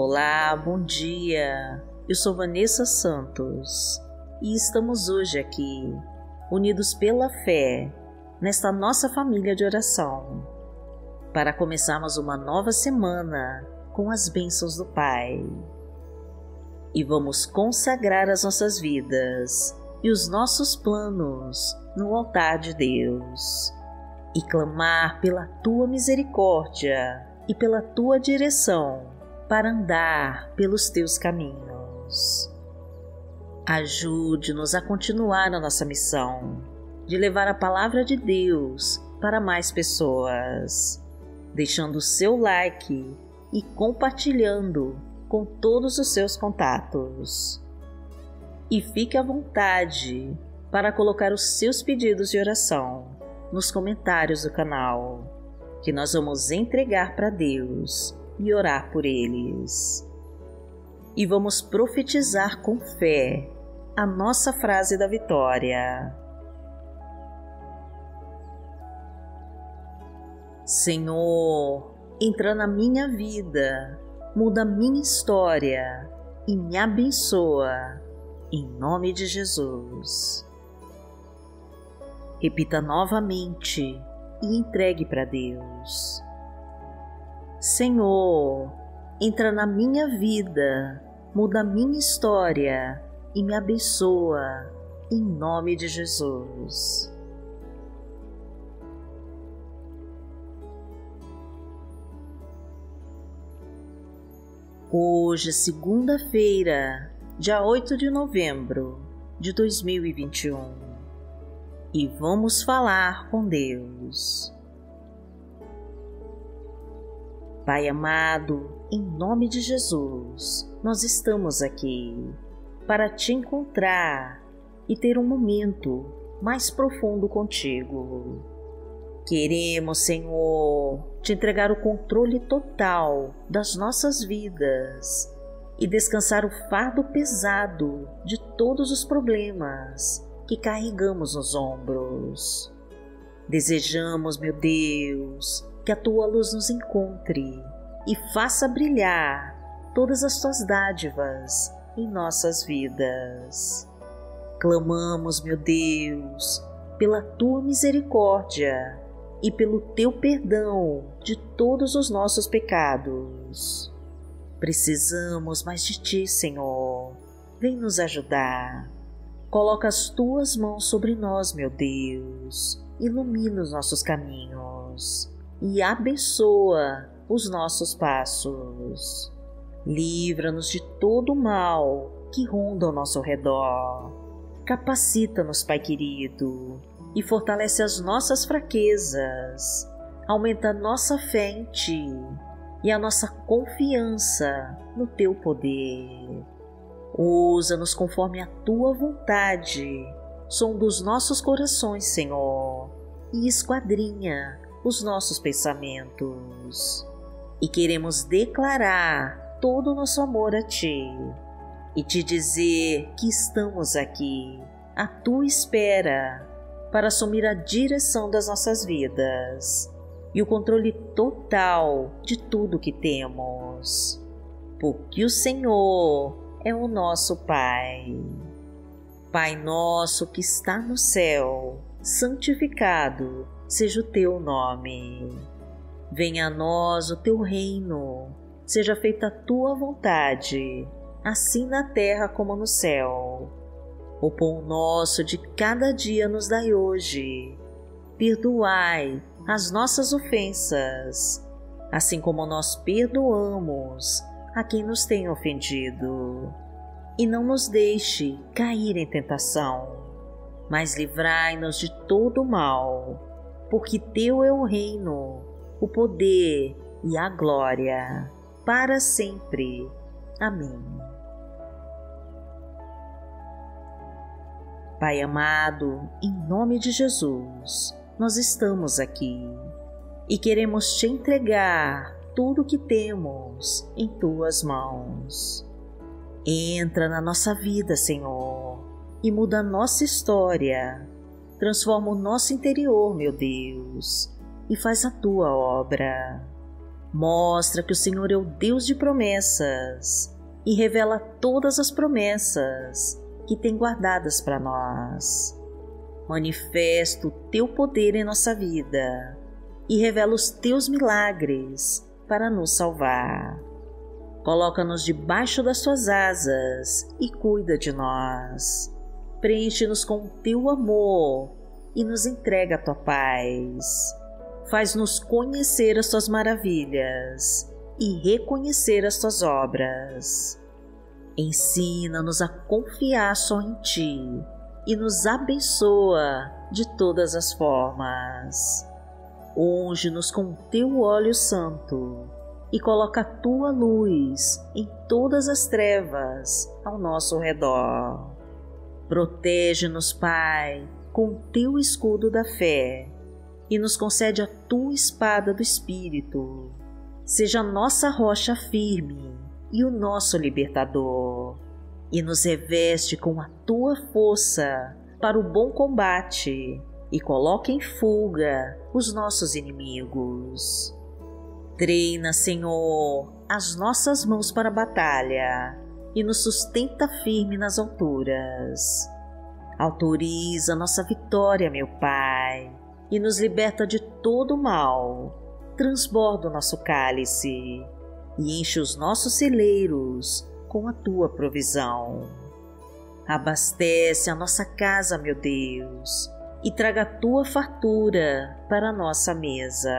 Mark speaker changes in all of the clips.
Speaker 1: Olá, bom dia. Eu sou Vanessa Santos e estamos hoje aqui, unidos pela fé, nesta nossa família de oração, para começarmos uma nova semana com as bênçãos do Pai. E vamos consagrar as nossas vidas e os nossos planos no altar de Deus e clamar pela tua misericórdia e pela tua direção para andar pelos teus caminhos. Ajude-nos a continuar a nossa missão de levar a palavra de Deus para mais pessoas, deixando o seu like e compartilhando com todos os seus contatos. E fique à vontade para colocar os seus pedidos de oração nos comentários do canal, que nós vamos entregar para Deus e orar por eles. E vamos profetizar com fé a nossa frase da vitória. Senhor, entra na minha vida, muda minha história e me abençoa, em nome de Jesus. Repita novamente e entregue para Deus. Senhor, entra na minha vida, muda minha história e me abençoa, em nome de Jesus. Hoje, segunda-feira, dia 8 de novembro de 2021, e vamos falar com Deus. Pai amado, em nome de Jesus, nós estamos aqui para te encontrar e ter um momento mais profundo contigo. Queremos, Senhor, te entregar o controle total das nossas vidas e descansar o fardo pesado de todos os problemas que carregamos nos ombros. Desejamos, meu Deus, que a tua luz nos encontre e faça brilhar todas as tuas dádivas em nossas vidas. Clamamos, meu Deus, pela tua misericórdia e pelo teu perdão de todos os nossos pecados. Precisamos mais de ti, Senhor. Vem nos ajudar. Coloca as tuas mãos sobre nós, meu Deus. Ilumina os nossos caminhos e abençoa os nossos passos. Livra-nos de todo o mal que ronda ao nosso redor. Capacita-nos, Pai querido, e fortalece as nossas fraquezas. Aumenta a nossa fé em Ti e a nossa confiança no Teu poder. Usa-nos conforme a Tua vontade. Som dos nossos corações, Senhor, e esquadrinha os nossos pensamentos. E queremos declarar todo o nosso amor a Ti. E te dizer que estamos aqui à tua espera para assumir a direção das nossas vidas e o controle total de tudo que temos, porque o Senhor é o nosso Pai. Pai nosso que está no céu, santificado seja o teu nome. Venha a nós o teu reino, seja feita a tua vontade, assim na terra como no céu. O pão nosso de cada dia nos dai hoje. Perdoai as nossas ofensas, assim como nós perdoamos a quem nos tem ofendido. E não nos deixe cair em tentação, mas livrai-nos de todo o mal porque teu é o reino, o poder e a glória, para sempre. Amém. Pai amado, em nome de Jesus, nós estamos aqui e queremos te entregar tudo o que temos em tuas mãos. Entra na nossa vida, Senhor, e muda a nossa história Transforma o nosso interior, meu Deus, e faz a tua obra. Mostra que o Senhor é o Deus de promessas e revela todas as promessas que tem guardadas para nós. Manifesta o teu poder em nossa vida e revela os teus milagres para nos salvar. Coloca-nos debaixo das tuas asas e cuida de nós. Preenche-nos com o teu amor e nos entrega a tua paz. Faz-nos conhecer as tuas maravilhas e reconhecer as tuas obras. Ensina-nos a confiar só em ti e nos abençoa de todas as formas. Unge-nos com teu óleo santo e coloca a tua luz em todas as trevas ao nosso redor. Protege-nos, Pai, com teu escudo da fé e nos concede a tua espada do Espírito. Seja nossa rocha firme e o nosso libertador, e nos reveste com a tua força para o bom combate e coloque em fuga os nossos inimigos. Treina, Senhor, as nossas mãos para a batalha e nos sustenta firme nas alturas. Autoriza nossa vitória, meu Pai, e nos liberta de todo mal. Transborda o nosso cálice e enche os nossos celeiros com a tua provisão. Abastece a nossa casa, meu Deus, e traga a tua fartura para a nossa mesa.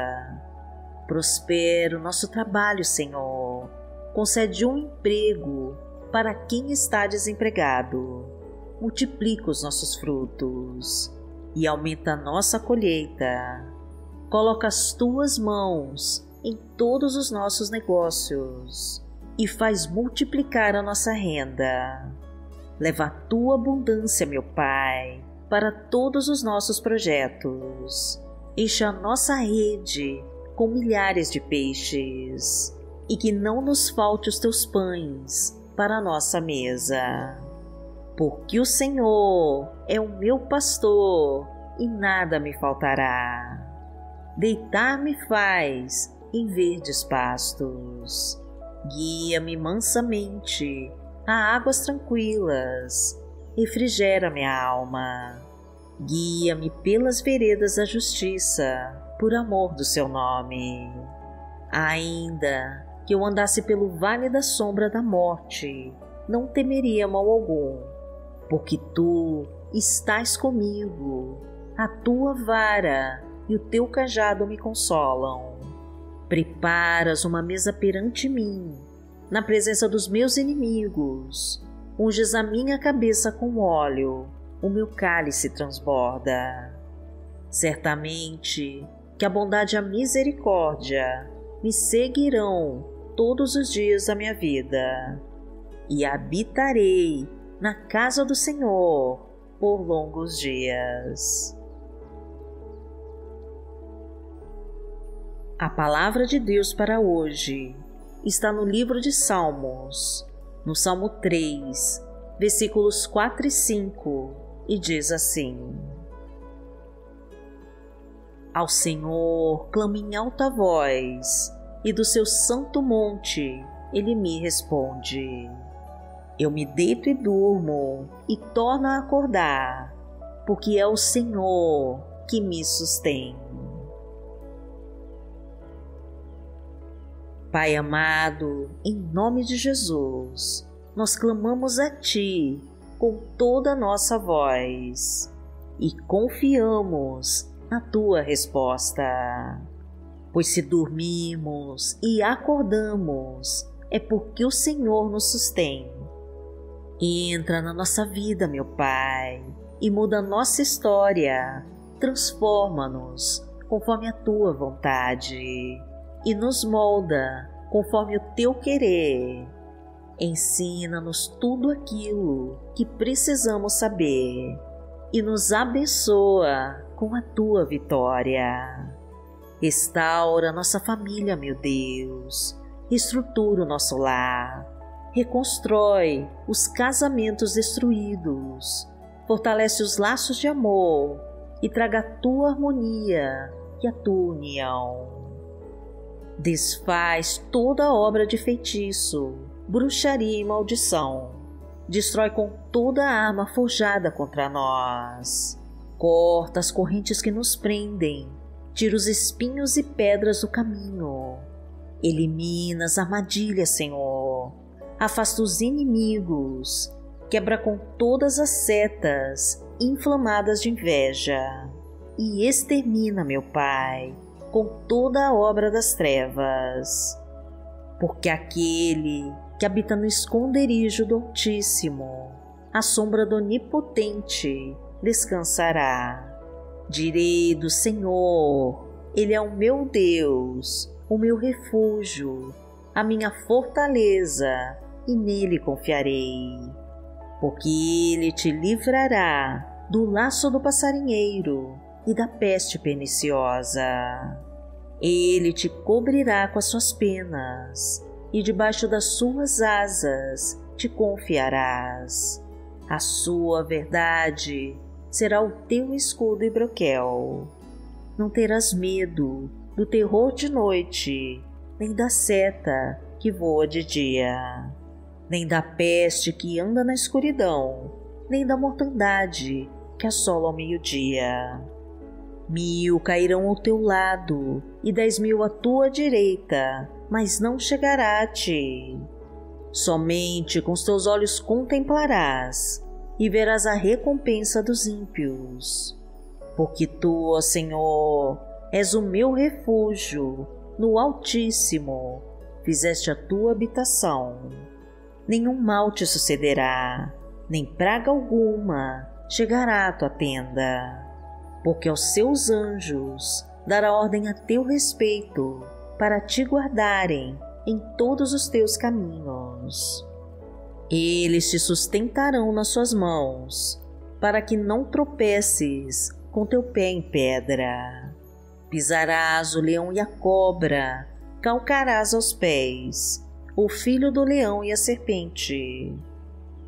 Speaker 1: Prospera o nosso trabalho, Senhor. Concede um emprego para quem está desempregado multiplica os nossos frutos e aumenta a nossa colheita. Coloca as tuas mãos em todos os nossos negócios e faz multiplicar a nossa renda. Leva a tua abundância, meu Pai, para todos os nossos projetos. Enche a nossa rede com milhares de peixes e que não nos falte os teus pães para nossa mesa porque o Senhor é o meu pastor e nada me faltará. Deitar-me faz em verdes pastos, guia-me mansamente a águas tranquilas, refrigera minha alma. Guia-me pelas veredas da justiça, por amor do seu nome. Ainda que eu andasse pelo vale da sombra da morte, não temeria mal algum porque tu estás comigo, a tua vara e o teu cajado me consolam. Preparas uma mesa perante mim, na presença dos meus inimigos. Unges a minha cabeça com óleo, o meu cálice transborda. Certamente que a bondade e a misericórdia me seguirão todos os dias da minha vida, e habitarei na casa do Senhor por longos dias. A palavra de Deus para hoje está no livro de Salmos, no Salmo 3, versículos 4 e 5, e diz assim: Ao Senhor clamo em alta voz, e do seu santo monte ele me responde. Eu me deito e durmo e torno a acordar, porque é o Senhor que me sustém. Pai amado, em nome de Jesus, nós clamamos a Ti com toda a nossa voz e confiamos na Tua resposta. Pois se dormimos e acordamos, é porque o Senhor nos sustém Entra na nossa vida, meu Pai, e muda a nossa história. Transforma-nos conforme a tua vontade e nos molda conforme o teu querer. Ensina-nos tudo aquilo que precisamos saber e nos abençoa com a tua vitória. Restaura nossa família, meu Deus. Reestrutura o nosso lar reconstrói os casamentos destruídos, fortalece os laços de amor e traga a tua harmonia e a tua união. Desfaz toda obra de feitiço, bruxaria e maldição. Destrói com toda a arma forjada contra nós. Corta as correntes que nos prendem. Tira os espinhos e pedras do caminho. Elimina as armadilhas, Senhor. Afasta os inimigos. Quebra com todas as setas inflamadas de inveja. E extermina, meu Pai, com toda a obra das trevas. Porque aquele que habita no esconderijo do Altíssimo, à sombra do Onipotente, descansará. Direi do Senhor, Ele é o meu Deus, o meu refúgio, a minha fortaleza, e nele confiarei. Porque Ele te livrará do laço do passarinheiro e da peste perniciosa. Ele te cobrirá com as suas penas, e debaixo das suas asas te confiarás. A sua verdade será o teu escudo e broquel. Não terás medo do terror de noite, nem da seta que voa de dia, nem da peste que anda na escuridão, nem da mortandade que assola ao meio-dia. Mil cairão ao teu lado e dez mil à tua direita, mas não chegará a ti. Somente com os teus olhos contemplarás e verás a recompensa dos ímpios. Porque tu, ó Senhor, és o meu refúgio, no Altíssimo fizeste a tua habitação. Nenhum mal te sucederá, nem praga alguma chegará à tua tenda porque aos seus anjos dará ordem a teu respeito para te guardarem em todos os teus caminhos. Eles te sustentarão nas suas mãos, para que não tropeces com teu pé em pedra. Pisarás o leão e a cobra, calcarás aos pés o filho do leão e a serpente.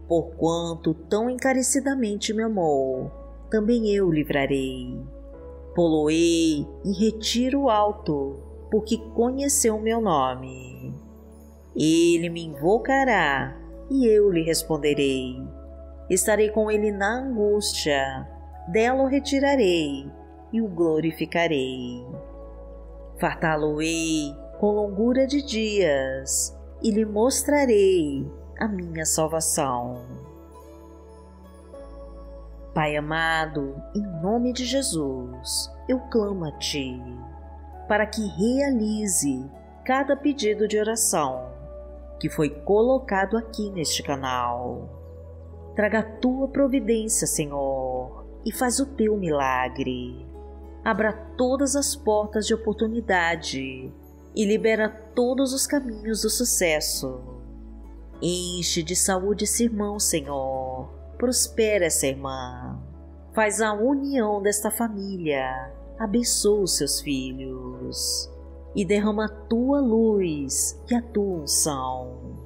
Speaker 1: Porquanto tão encarecidamente me amou, também eu livrarei. Poloei em retiro alto, porque conheceu meu nome. Ele me invocará e eu lhe responderei. Estarei com ele na angústia, dela o retirarei e o glorificarei. Fartá-lo-ei com longura de dias e lhe mostrarei a minha salvação. Pai amado, em nome de Jesus, eu clamo a Ti para que realize cada pedido de oração que foi colocado aqui neste canal. Traga a Tua providência, Senhor, e faz o Teu milagre. Abra todas as portas de oportunidade e libera todos os caminhos do sucesso. Enche de saúde esse irmão, Senhor prospera essa irmã. Faz a união desta família, abençoa os seus filhos e derrama a tua luz e a tua unção.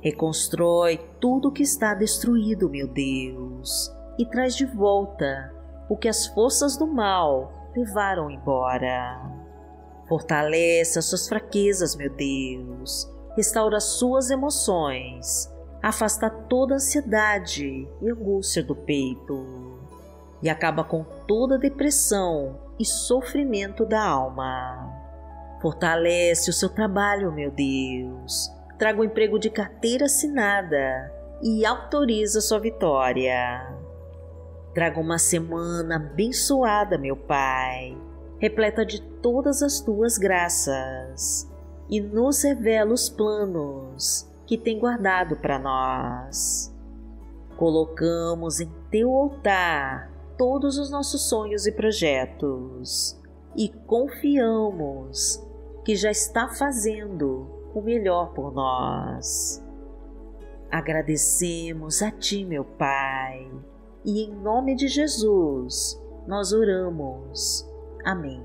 Speaker 1: Reconstrói tudo o que está destruído, meu Deus, e traz de volta o que as forças do mal levaram embora. Fortalece as suas fraquezas, meu Deus, restaura suas emoções afasta toda ansiedade e angústia do peito e acaba com toda depressão e sofrimento da alma. Fortalece o seu trabalho, meu Deus. Traga o um emprego de carteira assinada e autoriza sua vitória. Traga uma semana abençoada, meu Pai, repleta de todas as tuas graças, e nos revela os planos que tem guardado para nós. Colocamos em teu altar todos os nossos sonhos e projetos e confiamos que já está fazendo o melhor por nós. Agradecemos a Ti, meu Pai, e em nome de Jesus nós oramos. Amém.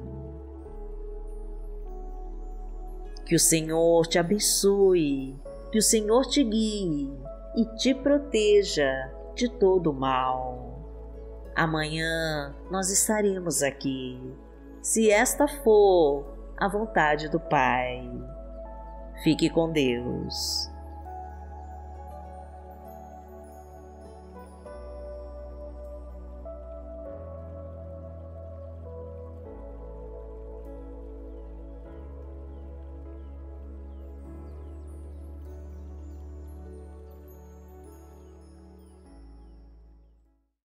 Speaker 1: Que o Senhor te abençoe que o Senhor te guie e te proteja de todo o mal. Amanhã nós estaremos aqui, se esta for a vontade do Pai. Fique com Deus.